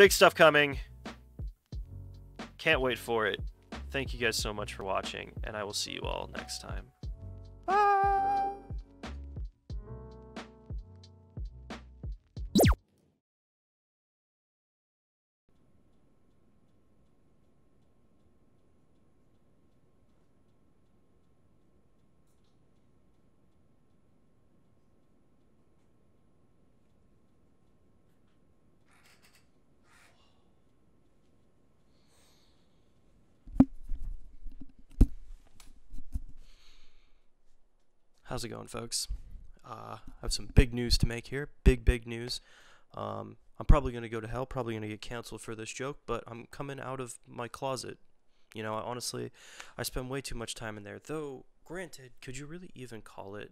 Big stuff coming. Can't wait for it. Thank you guys so much for watching, and I will see you all next time. Bye! How's it going, folks? Uh, I have some big news to make here. Big, big news. Um, I'm probably going to go to hell, probably going to get canceled for this joke, but I'm coming out of my closet. You know, honestly, I spend way too much time in there. Though, granted, could you really even call it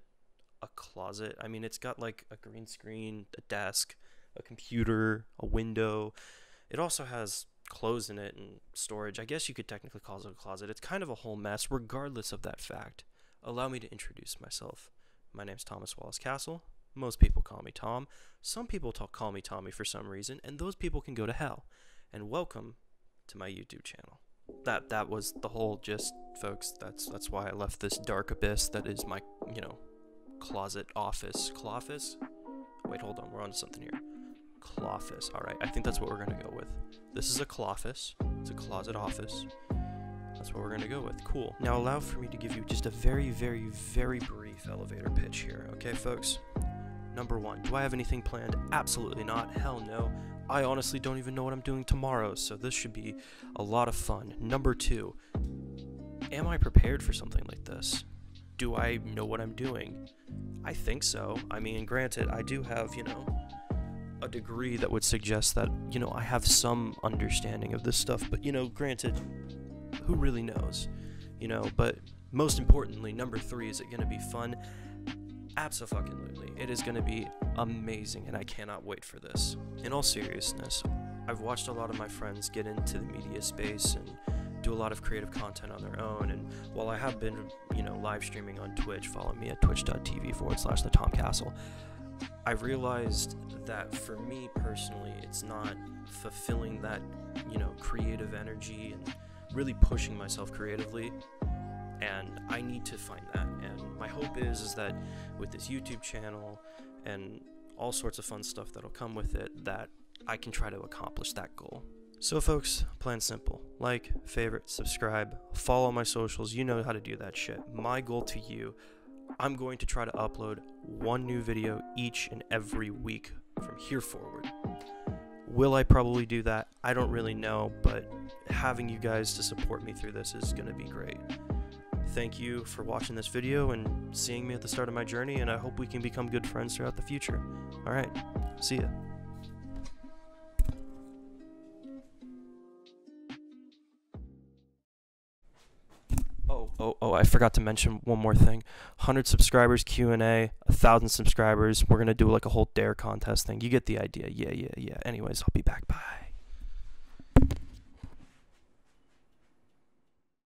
a closet? I mean, it's got like a green screen, a desk, a computer, a window. It also has clothes in it and storage. I guess you could technically call it a closet. It's kind of a whole mess, regardless of that fact. Allow me to introduce myself. My name's Thomas Wallace Castle. Most people call me Tom. Some people talk, call me Tommy for some reason, and those people can go to hell. And welcome to my YouTube channel. That that was the whole gist, folks. That's that's why I left this dark abyss that is my, you know, closet office. Cloffice? Wait, hold on. We're on to something here. Cloffice. All right. I think that's what we're gonna go with. This is a cloffice. It's a closet office. That's what we're going to go with. Cool. Now allow for me to give you just a very, very, very brief elevator pitch here. Okay, folks? Number one, do I have anything planned? Absolutely not. Hell no. I honestly don't even know what I'm doing tomorrow, so this should be a lot of fun. Number two, am I prepared for something like this? Do I know what I'm doing? I think so. I mean, granted, I do have, you know, a degree that would suggest that, you know, I have some understanding of this stuff, but, you know, granted, who really knows? You know, but most importantly, number three, is it going to be fun? Absolutely. It is going to be amazing, and I cannot wait for this. In all seriousness, I've watched a lot of my friends get into the media space and do a lot of creative content on their own. And while I have been, you know, live streaming on Twitch, follow me at twitch.tv forward slash the Tom Castle. I realized that for me personally, it's not fulfilling that, you know, creative energy and really pushing myself creatively and I need to find that. And my hope is is that with this YouTube channel and all sorts of fun stuff that'll come with it that I can try to accomplish that goal. So folks, plan simple. Like, favorite, subscribe, follow my socials. You know how to do that shit. My goal to you, I'm going to try to upload one new video each and every week from here forward. Will I probably do that? I don't really know, but having you guys to support me through this is going to be great. Thank you for watching this video and seeing me at the start of my journey, and I hope we can become good friends throughout the future. Alright, see ya. Oh, I forgot to mention one more thing. 100 subscribers Q&A, 1,000 subscribers. We're going to do like a whole dare contest thing. You get the idea. Yeah, yeah, yeah. Anyways, I'll be back. Bye.